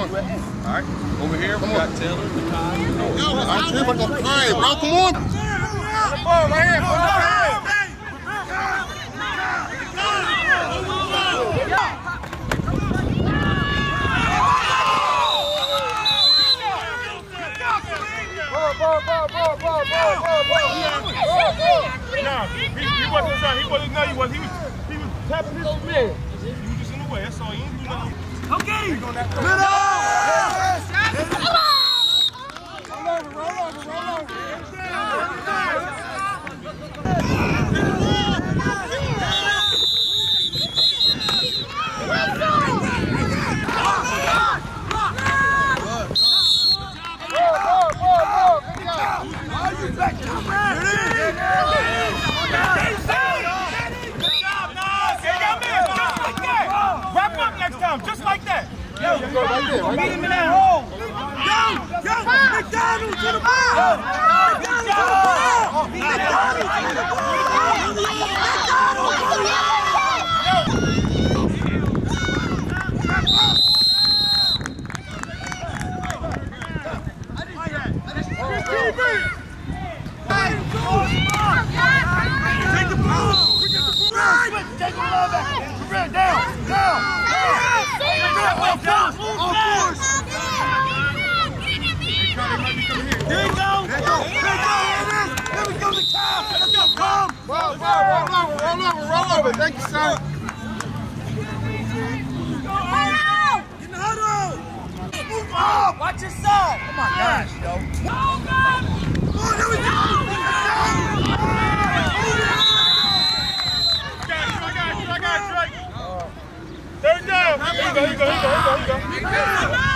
on. All right. Over here, we got Taylor, Nakai. Yo, I'm here for the play, bro. Come on. Ball right here. Right here. Nah, he, he wasn't trying. He wasn't. No, he was. He was. He was tapping his man. He was just in the way. That's all. He ain't do nothing. Wrap up next time, just like that. Go Thank you, sir. Watch your side. Oh my gosh, yo. I got you, I